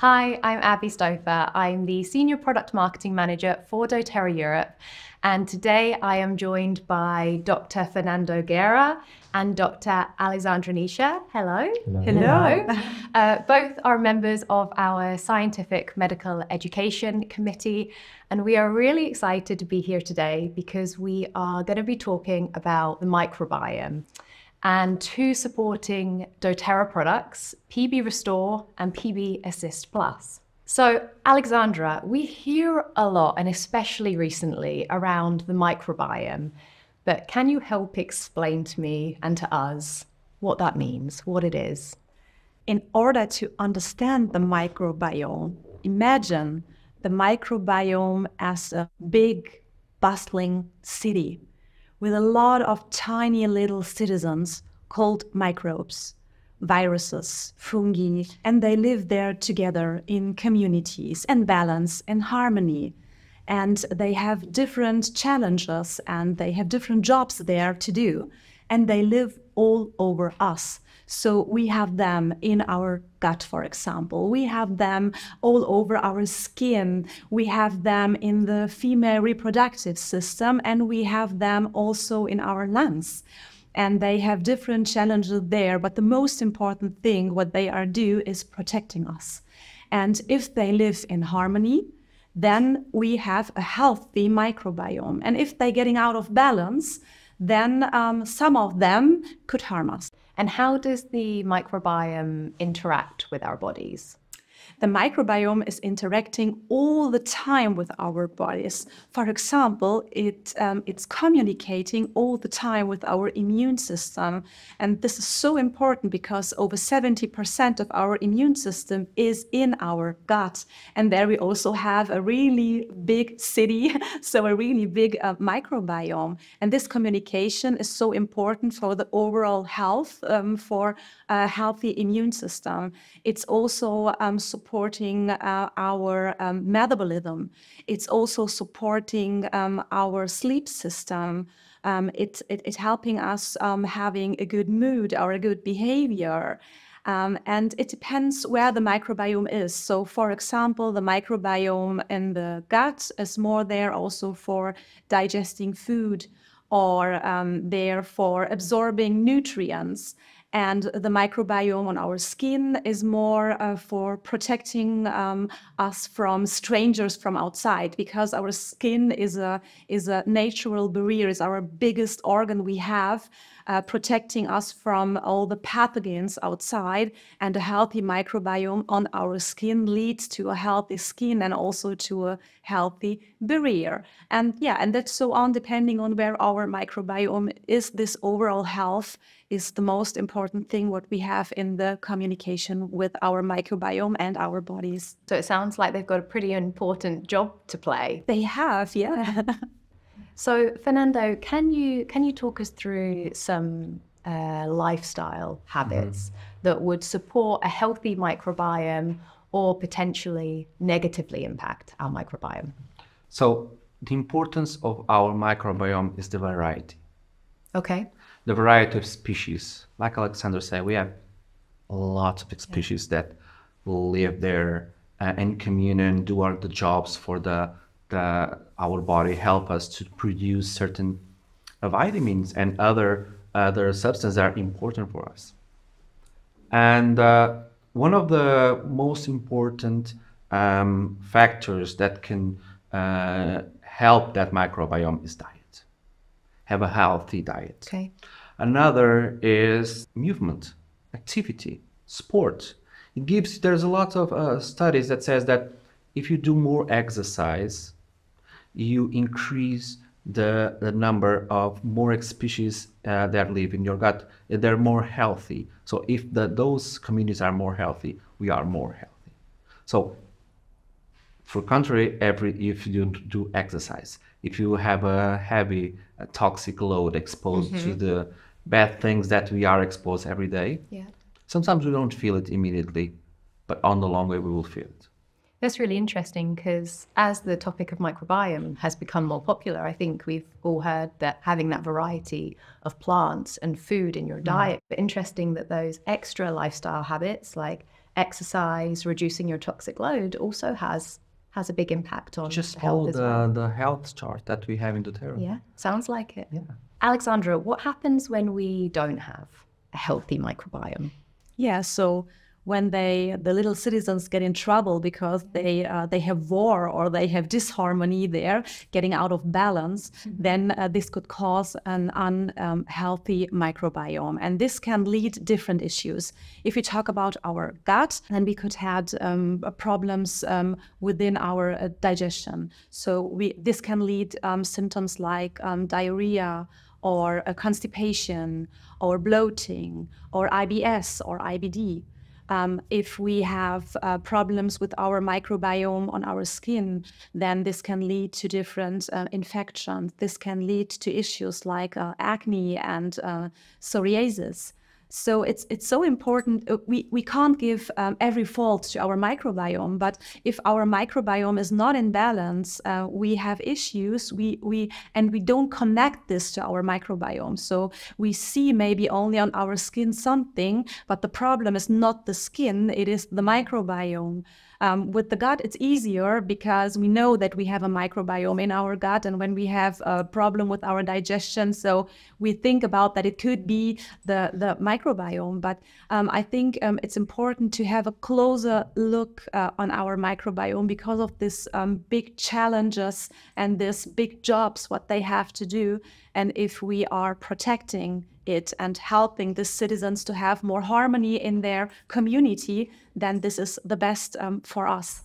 Hi, I'm Abby Stouffer. I'm the Senior Product Marketing Manager for doTERRA Europe. And today I am joined by Dr. Fernando Guerra and Dr. Alexandra Nisha. Hello. Hello. Hello. uh, both are members of our Scientific Medical Education Committee. And we are really excited to be here today because we are going to be talking about the microbiome and two supporting doTERRA products, PB Restore and PB Assist Plus. So, Alexandra, we hear a lot, and especially recently, around the microbiome. But can you help explain to me and to us what that means, what it is? In order to understand the microbiome, imagine the microbiome as a big, bustling city with a lot of tiny little citizens called microbes, viruses, fungi, and they live there together in communities and balance and harmony. And they have different challenges and they have different jobs there to do. And they live all over us. So we have them in our gut, for example. We have them all over our skin. We have them in the female reproductive system, and we have them also in our lungs. And they have different challenges there, but the most important thing, what they are do, is protecting us. And if they live in harmony, then we have a healthy microbiome. And if they're getting out of balance, then um, some of them could harm us. And how does the microbiome interact with our bodies? The microbiome is interacting all the time with our bodies. For example, it, um, it's communicating all the time with our immune system. And this is so important because over 70% of our immune system is in our gut. And there we also have a really big city, so a really big uh, microbiome. And this communication is so important for the overall health, um, for a healthy immune system. It's also um, supporting uh, our um, metabolism. It's also supporting um, our sleep system. Um, it's it, it helping us um, having a good mood or a good behavior. Um, and it depends where the microbiome is. So, for example, the microbiome in the gut is more there also for digesting food or um, there for absorbing nutrients. And the microbiome on our skin is more uh, for protecting um, us from strangers from outside because our skin is a, is a natural barrier, is our biggest organ we have uh, protecting us from all the pathogens outside. And a healthy microbiome on our skin leads to a healthy skin and also to a healthy barrier. And yeah, and that's so on depending on where our microbiome is. This overall health is the most important thing what we have in the communication with our microbiome and our bodies. So it sounds like they've got a pretty important job to play. They have, yeah. So, Fernando, can you can you talk us through some uh, lifestyle habits mm-hmm. that would support a healthy microbiome or potentially negatively impact our microbiome? So, the importance of our microbiome is the variety. Okay. The variety of species. Like Alexander said, we have lots of species yeah. that live there uh, in communion, do all the jobs for the the, our body help us to produce certain vitamins and other other substances that are important for us. And uh, one of the most important um, factors that can uh, help that microbiome is diet. Have a healthy diet. Okay. Another is movement, activity, sport. It gives. There's a lot of uh, studies that says that if you do more exercise, you increase the, the number of more species uh, that live in your gut. They're more healthy. So if the, those communities are more healthy, we are more healthy. So for contrary, every if you do exercise, if you have a heavy a toxic load exposed mm-hmm. to the bad things that we are exposed every day, yeah. sometimes we don't feel it immediately, but on the long way we will feel it. That's really interesting because as the topic of microbiome has become more popular, I think we've all heard that having that variety of plants and food in your mm. diet. But interesting that those extra lifestyle habits like exercise, reducing your toxic load also has has a big impact on Just the follow health as the, well. the health chart that we have in the doTERRA. Yeah, sounds like it. Yeah. Alexandra, what happens when we don't have a healthy microbiome? Yeah, so when they the little citizens get in trouble because they uh, they have war or they have disharmony there, getting out of balance, then uh, this could cause an unhealthy microbiome, and this can lead different issues. If we talk about our gut, then we could have um, problems um, within our uh, digestion. So we this can lead um, symptoms like um, diarrhea or constipation or bloating or IBS or IBD. Um, if we have uh, problems with our microbiome on our skin, then this can lead to different uh, infections. This can lead to issues like uh, acne and uh, psoriasis. So it's it's so important. uh, We we can't give um, every fault to our microbiome, but if our microbiome is not in balance, uh, we have issues. We we and we don't connect this to our microbiome. So we see maybe only on our skin something, but the problem is not the skin; it is the microbiome. Um, with the gut, it's easier because we know that we have a microbiome in our gut, and when we have a problem with our digestion, so we think about that it could be the the microbiome. But um, I think um, it's important to have a closer look uh, on our microbiome because of this um, big challenges and this big jobs what they have to do. And if we are protecting it and helping the citizens to have more harmony in their community, then this is the best um, for us.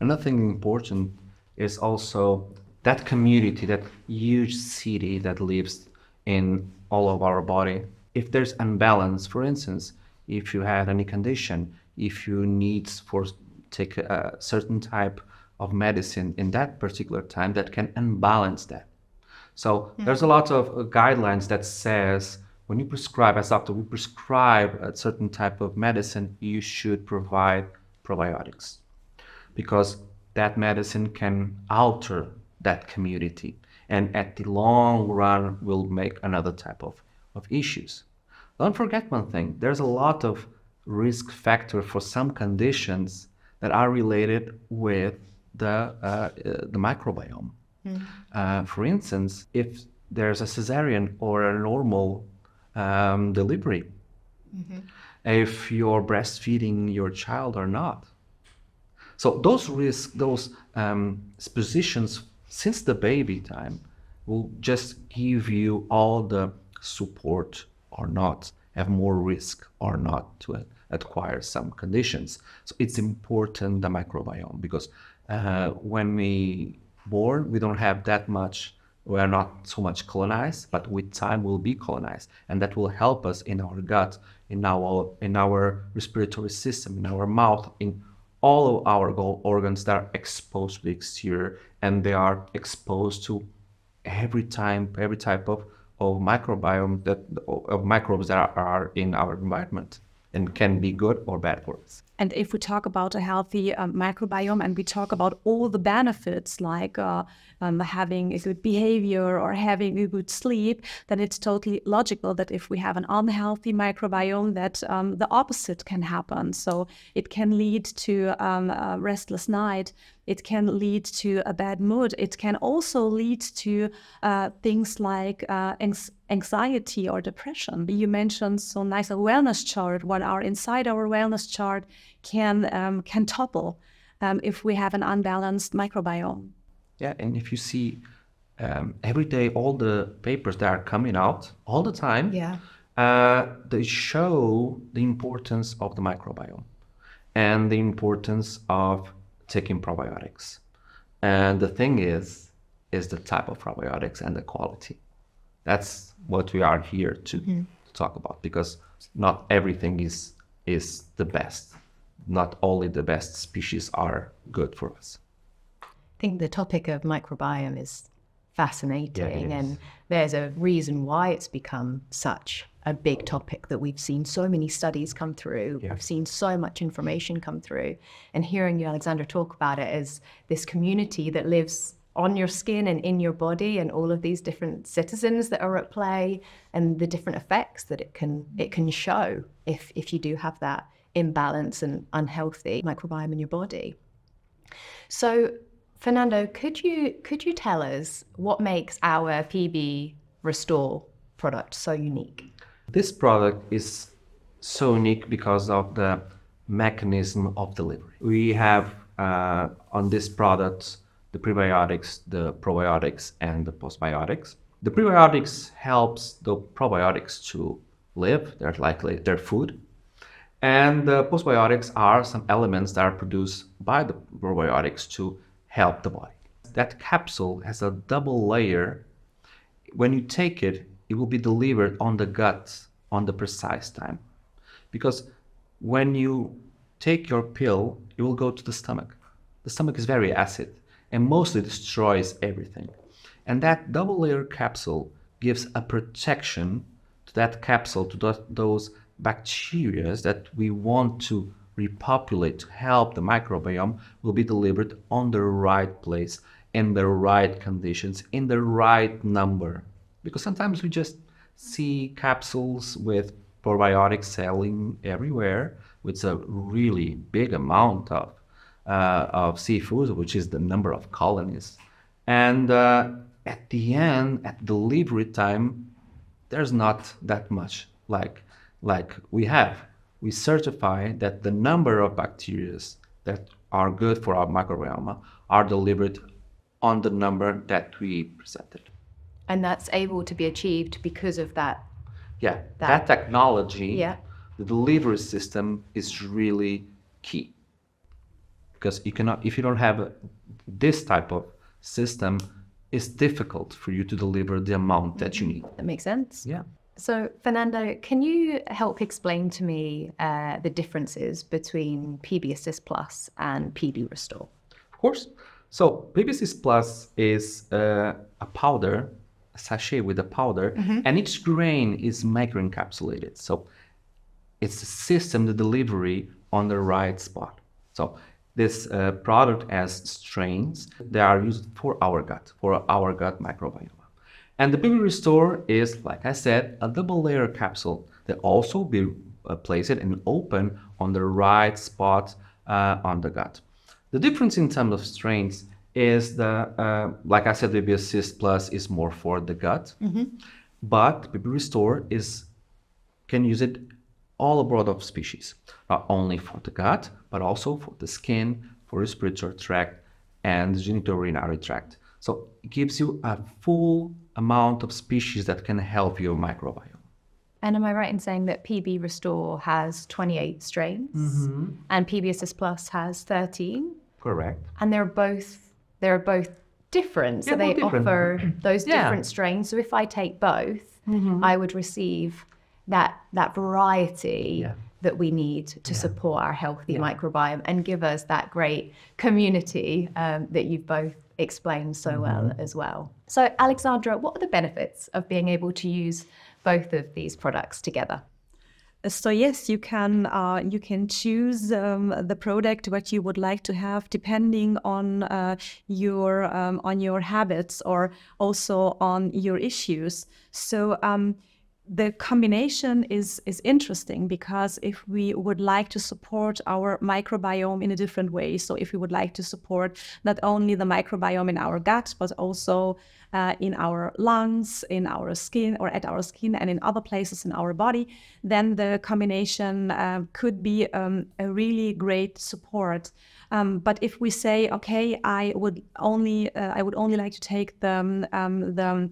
Another thing important is also that community, that huge city that lives in all of our body. If there's imbalance, for instance, if you have any condition, if you need for take a certain type of medicine in that particular time, that can unbalance that. So there's a lot of uh, guidelines that says when you prescribe, as doctor, we prescribe a certain type of medicine, you should provide probiotics because that medicine can alter that community and at the long run will make another type of, of issues. Don't forget one thing, there's a lot of risk factor for some conditions that are related with the, uh, uh, the microbiome. Uh, for instance, if there's a cesarean or a normal um, delivery, if you're breastfeeding your child or not. So those risks, those um, positions since the baby time will just give you all the support or not, have more risk or not to acquire some conditions. So it's important the microbiome because uh, when we born, we don't have that much. We are not so much colonized, but with time we'll be colonized, and that will help us in our gut, in our in our respiratory system, in our mouth, in all of our organs that are exposed to the exterior, and they are exposed to every time every type of of microbiome that of microbes that are, are in our environment and can be good or bad for us. And if we talk about a healthy um, microbiome and we talk about all the benefits like uh, um, having a good behavior or having a good sleep, then it's totally logical that if we have an unhealthy microbiome, that um, the opposite can happen. So it can lead to um, a restless night. It can lead to a bad mood. It can also lead to uh, things like uh, anx- anxiety or depression. You mentioned so nice a wellness chart. What are inside our wellness chart can um, can topple um, if we have an unbalanced microbiome. Yeah, and if you see um, every day all the papers that are coming out all the time, Yeah. uh, they show the importance of the microbiome and the importance of taking probiotics. And the thing is, is the type of probiotics and the quality. That's what we are here to, to talk about because not everything is is the best. Not only the best species are good for us. I think the topic of microbiome is fascinating, is. and there's a reason why it's become such a big topic that we've seen so many studies come through. Yeah. I've seen so much information come through, and hearing you, Alexandra, talk about it as this community that lives on your skin and in your body, and all of these different citizens that are at play, and the different effects that it can it can show if if you do have that imbalance and unhealthy microbiome in your body. So, Fernando, could you could you tell us what makes our PB Restore product so unique? This product is so unique because of the mechanism of delivery. We have uh, on this product the prebiotics, the probiotics, and the postbiotics. The prebiotics helps the probiotics to live. They're likely their food, and the postbiotics are some elements that are produced by the probiotics to help the body. That capsule has a double layer. When you take it, it will be delivered on the gut on the precise time. Because when you take your pill, it will go to the stomach. The stomach is very acid and mostly destroys everything. And that double layer capsule gives a protection to that capsule, to those bacteria that we want to repopulate to help the microbiome will be delivered on the right place in the right conditions in the right number because sometimes we just see capsules with probiotics selling everywhere with a really big amount of uh, of CFU, which is the number of colonies. And uh, at the end, at delivery time, there's not that much like like we have. We certify that the number of bacteria that are good for our microbiome are delivered on the number that we presented. And that's able to be achieved because of that. Yeah, that, that technology, yeah. the delivery system is really key. Because you cannot, if you don't have a, this type of system, it's difficult for you to deliver the amount that you mm-hmm. need. That makes sense. Yeah. So, Fernando, can you help explain to me uh, the differences between PB Assist Plus and PB Restore? Of course. So, PB Assist Plus is uh, a powder sachet with a powder, mm-hmm. and each grain is microencapsulated. So it's the system, the delivery on the right spot. So this uh, product has strains that are used for our gut, for our gut microbiome. And the PB Restore is, like I said, a double layer capsule that also be uh, placed and open on the right spot uh, on the gut. The difference in terms of strains is the uh, like I said, PB Assist Plus is more for the gut, mm-hmm. but PB Restore is can use it all abroad of species, not only for the gut, but also for the skin, for respiratory tract, and the genitourinary tract. So it gives you a full amount of species that can help your microbiome. And am I right in saying that PB Restore has 28 strains mm-hmm. and PB Assist Plus has 13? Correct. And they're both they're both different. Yeah, So they different. offer those yeah. different strains. So if I take both, mm-hmm. I would receive that that variety yeah. that we need to yeah. support our healthy microbiome and give us that great community um, that you've both explained so mm-hmm. well as well. So Alexandra, what are the benefits of being able to use both of these products together? so yes, you can uh, you can choose um, the product what you would like to have depending on uh, your um, on your habits or also on your issues. So um, the combination is is interesting because if we would like to support our microbiome in a different way, so if we would like to support not only the microbiome in our gut but also uh, in our lungs, in our skin, or at our skin, and in other places in our body, then the combination uh, could be um, a really great support. Um, but if we say, okay, I would only, uh, I would only like to take the um, the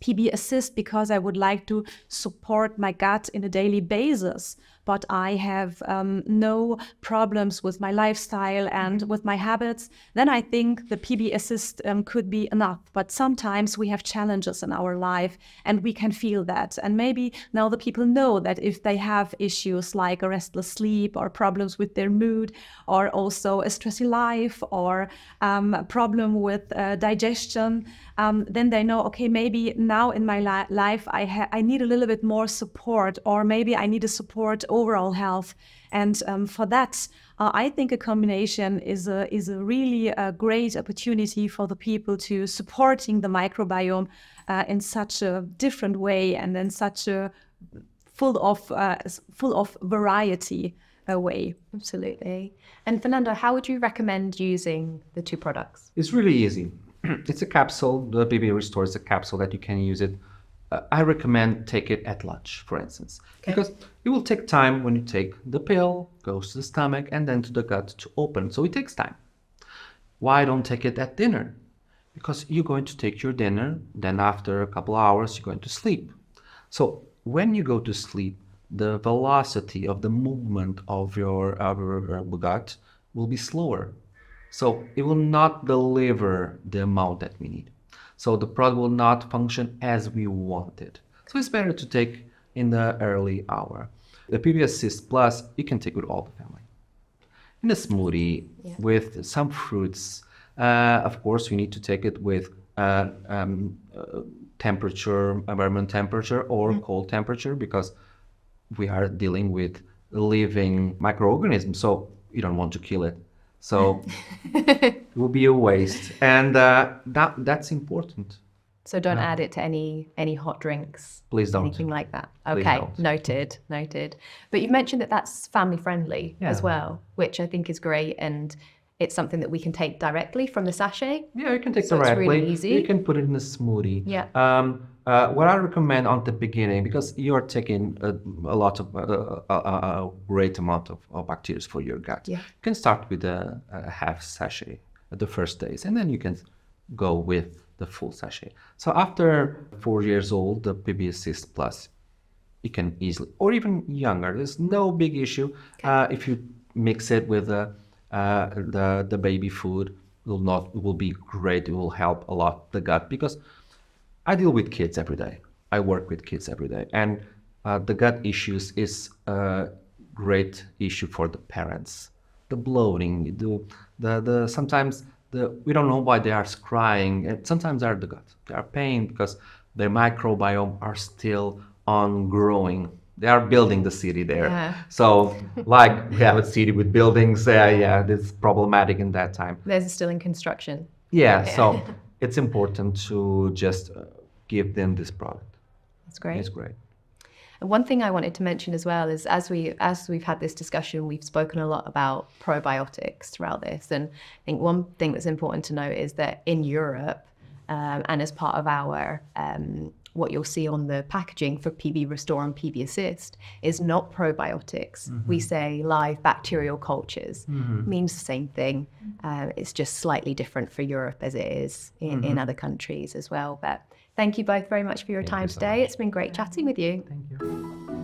PB Assist because I would like to support my gut in a daily basis but I have um, no problems with my lifestyle and with my habits, then I think the PB Assist um, could be enough. But sometimes we have challenges in our life and we can feel that. And maybe now the people know that if they have issues like a restless sleep or problems with their mood or also a stressy life or um, a problem with uh, digestion, um, then they know, okay, maybe now in my li life I, I need a little bit more support or maybe I need a support overall health. And um, for that, uh, I think a combination is a is a really a great opportunity for the people to supporting the microbiome uh, in such a different way and in such a full of uh, full of variety away. Absolutely. And Fernando, how would you recommend using the two products? It's really easy. it's a capsule. The PB Restore is a capsule that you can use it. Uh, I recommend take it at lunch, for instance, Okay. because it will take time when you take the pill, goes to the stomach, and then to the gut to open. So it takes time. Why don't take it at dinner? Because you're going to take your dinner, then after a couple hours, you're going to sleep. So when you go to sleep, the velocity of the movement of your, of your gut will be slower. So it will not deliver the amount that we need. So the product will not function as we want it. So it's better to take in the early hour. The PB Assist Plus, you can take with all the family in a smoothie Yeah. with some fruits. Uh, of course, we need to take it with uh, um, uh, temperature, environment temperature, or cold temperature because we are dealing with living microorganisms. So you don't want to kill it. So it will be a waste, and uh, that that's important. So don't add it to any any hot drinks. Please don't. Anything like that. Okay, noted, noted. But you've mentioned that that's family friendly as well, which I think is great, and it's something that we can take directly from the sachet. Yeah, you can take So it's really easy. You can put it in a smoothie. Yeah. Um, uh, what I recommend on the beginning, because you're taking a, a lot of uh, a, a, a great amount of, of bacteria for your gut. Yeah. You can start with a, a half sachet at the first days, and then you can go with the full sachet. So after four years old, the PB Assist Plus, you can easily, or even younger. There's no big issue uh, if you mix it with uh, uh, the the baby food. Will not will be great. It will help a lot the gut because I deal with kids every day. I work with kids every day, and uh, the gut issues is a great issue for the parents. The bloating, the the, the sometimes the we don't know why they are crying. And sometimes they are the gut. They are pain because their microbiome are still on growing. They are building the city there. Yeah. So like we have a city with buildings. Uh, yeah, it's problematic in that time. Theirs is still in construction. Yeah, so it's important to just uh, give them this product. That's great. It's great. And One thing I wanted to mention as well is as we as we've had this discussion, we've spoken a lot about probiotics throughout this, and I think one thing that's important to note is that in Europe, um, and as part of our um, what you'll see on the packaging for PB Restore and PB Assist is not probiotics. Mm-hmm. We say live bacterial cultures. Mm-hmm. Means the same thing. Uh, it's just slightly different for Europe as it is in, in mm-hmm. other countries as well. But thank you both very much for your time you so today. It's been great chatting with you. Thank you.